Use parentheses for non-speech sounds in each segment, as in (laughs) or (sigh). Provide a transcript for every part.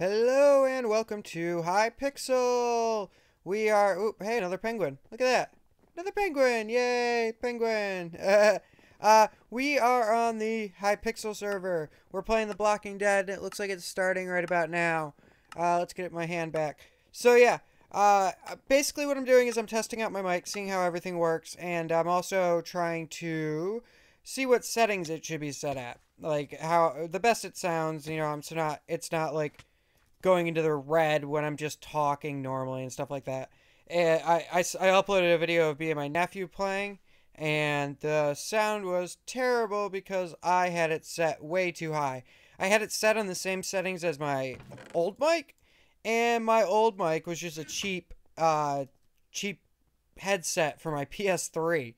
Hello and welcome to Hypixel. We are. Oop, hey, another penguin. Look at that. Another penguin. Yay, penguin. (laughs) Uh, we are on the Hypixel server. We're playing The Blocking Dead. It looks like it's starting right about now. Uh, let's get my hand back. So yeah, uh, basically what I'm doing is I'm testing out my mic, seeing how everything works, and I'm also trying to see what settings it should be set at. Like how the best it sounds, you know, I'm so not it's not like going into the red when I'm just talking normally and stuff like that. And I, I, I uploaded a video of me and my nephew playing, and the sound was terrible because I had it set way too high. I had it set on the same settings as my old mic, and my old mic was just a cheap, uh, cheap headset for my (laughs) PS3,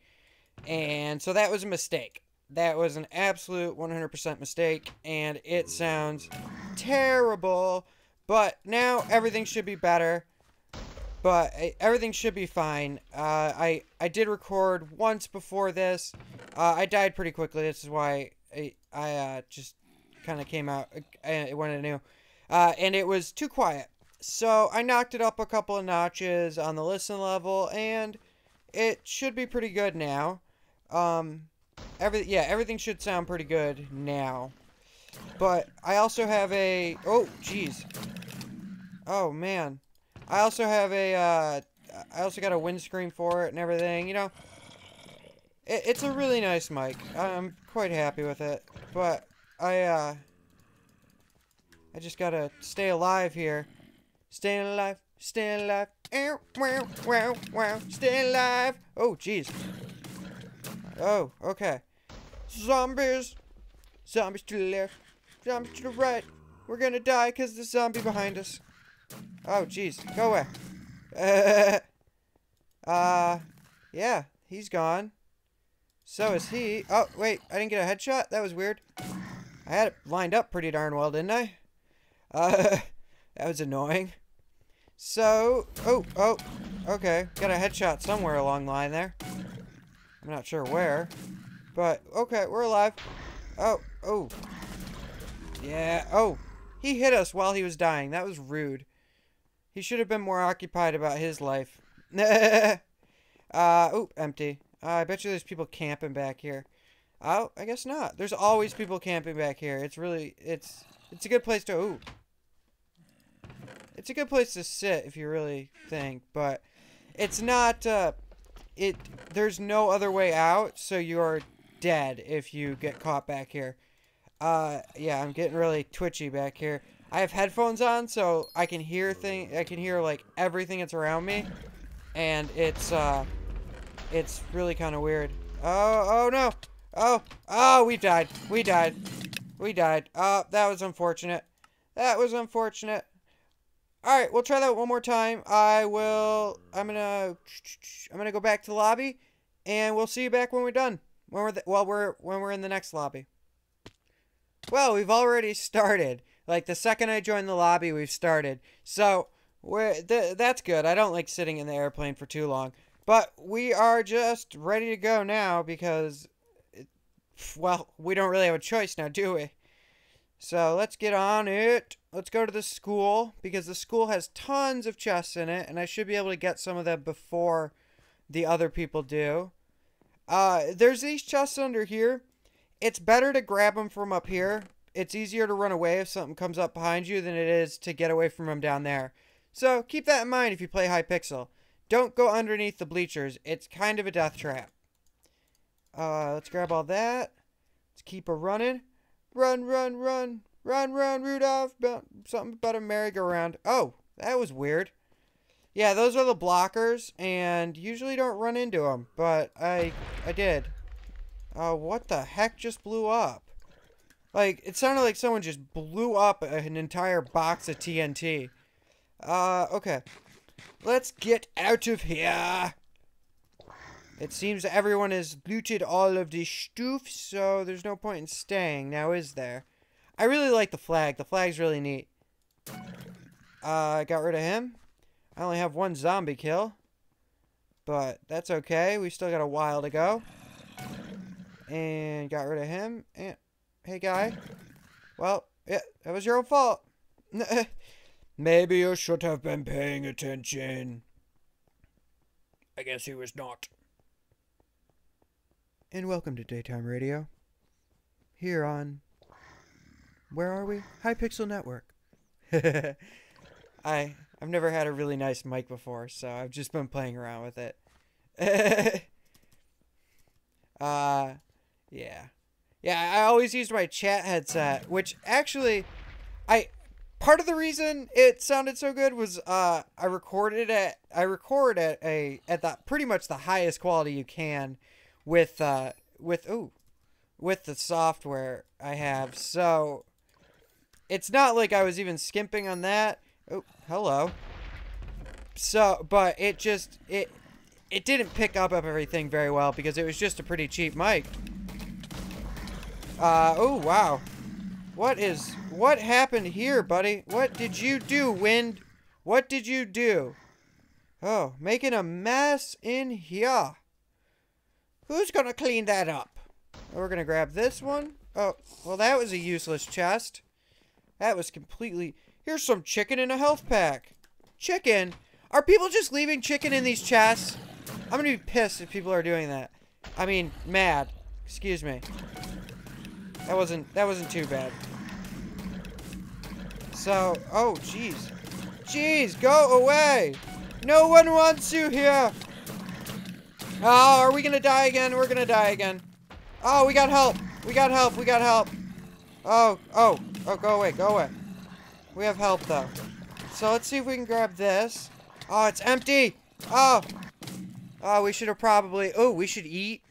and so that was a mistake. That was an absolute 100% mistake, and it sounds terrible. But now everything should be better. But uh, everything should be fine. Uh, I I did record once before this. Uh, I died pretty quickly. This is why I, I uh, just kind of came out. I wanted new. Uh, and it was too quiet. So I knocked it up a couple of notches on the listen level, and it should be pretty good now. Um, every yeah, everything should sound pretty good now. But I also have a oh jeez. Oh man. I also have a uh I also got a windscreen for it and everything, you know. It, it's a really nice mic. I'm quite happy with it. But I uh I just gotta stay alive here. Staying alive, staying alive. Wow, wow, wow, stay alive. Oh, jeez. Oh, okay. Zombies. Zombies to the left. Zombies to the right. We're gonna die because the zombie behind us. Oh, jeez. Go away. (laughs) Uh, yeah. He's gone. So is he. Oh, wait. I didn't get a headshot? That was weird. I had it lined up pretty darn well, didn't I? Uh, (laughs) that was annoying. So, oh, oh, okay. Got a headshot somewhere along the line there. I'm not sure where. But, okay, we're alive. Oh, oh. Yeah, oh. He hit us while he was dying. That was rude. He should have been more occupied about his life. (laughs) uh, oop, empty. Uh, I bet you there's people camping back here. Oh, I guess not. There's always people camping back here. It's really, it's, it's a good place to, ooh. It's a good place to sit if you really think, but it's not, uh, it, there's no other way out, so you're dead if you get caught back here. Uh, yeah, I'm getting really twitchy back here. I have headphones on, so I can hear thing. I can hear like everything that's around me, and it's uh, it's really kind of weird. Oh, oh no! Oh, oh, we died. We died. We died. Oh, that was unfortunate. That was unfortunate. All right, we'll try that one more time. I will. I'm gonna. I'm gonna go back to the lobby, and we'll see you back when we're done. When we're the, well, we're when we're in the next lobby. Well, we've already started. Like the second I joined the lobby, we've started. So we're th that's good. I don't like sitting in the airplane for too long. But we are just ready to go now because, it, well, we don't really have a choice now, do we? So let's get on it. Let's go to the school because the school has tons of chests in it, and I should be able to get some of them before the other people do. Uh, there's these chests under here. It's better to grab them from up here. It's easier to run away if something comes up behind you than it is to get away from them down there. So keep that in mind if you play Hypixel. Don't go underneath the bleachers. It's kind of a death trap. Uh, let's grab all that. Let's keep a running. Run, run, run. Run, run, Rudolph. Something about a merry-go-round. Oh, that was weird. Yeah, those are the blockers, and usually don't run into them, but I, I did. Oh, what the heck just blew up? Like, it sounded like someone just blew up an entire box of TNT. Uh, okay. Let's get out of here. It seems everyone has looted all of the stuff, so there's no point in staying, now is there? I really like the flag. The flag's really neat. Uh, got rid of him. I only have one zombie kill. But that's okay. We still got a while to go. And got rid of him. And hey, guy. Well, yeah, that was your own fault. (laughs) Maybe you should have been paying attention. I guess he was not. And welcome to Daytime Radio. Here on. Where are we? Hypixel Network. (laughs) I I've never had a really nice mic before, so I've just been playing around with it. (laughs) uh yeah. Yeah, I always used my chat headset, which actually I part of the reason it sounded so good was uh I recorded at I record at a at the pretty much the highest quality you can with uh with ooh with the software I have. So it's not like I was even skimping on that. Oh, hello. So, but it just it it didn't pick up everything very well because it was just a pretty cheap mic. Uh, oh, wow. What is, what happened here, buddy? What did you do, Wind? What did you do? Oh, making a mess in here. Who's gonna clean that up? We're gonna grab this one. Oh, well, that was a useless chest. That was completely... Here's some chicken in a health pack. Chicken? Are people just leaving chicken in these chests? I'm gonna be pissed if people are doing that. I mean, mad. Excuse me. That wasn't, that wasn't too bad. So, oh, jeez. Jeez, go away! No one wants you here! Oh, are we gonna die again? We're gonna die again. Oh, we got help! We got help! We got help! Oh, oh, oh, go away, go away. We have help, though. So let's see if we can grab this. Oh, it's empty! Oh! Oh, we should have probably... Oh, we should eat.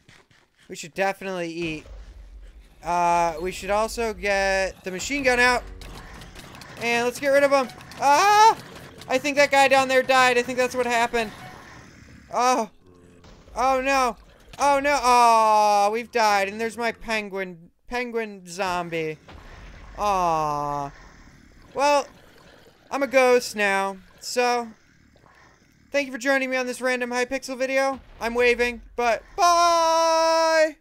We should definitely eat. Uh, we should also get the machine gun out. And let's get rid of him. Ah! I think that guy down there died. I think that's what happened. Oh. Oh, no. Oh, no. Oh, we've died. And there's my penguin. Penguin zombie. Aw. Well, I'm a ghost now. So, thank you for joining me on this random Hypixel video. I'm waving, but bye!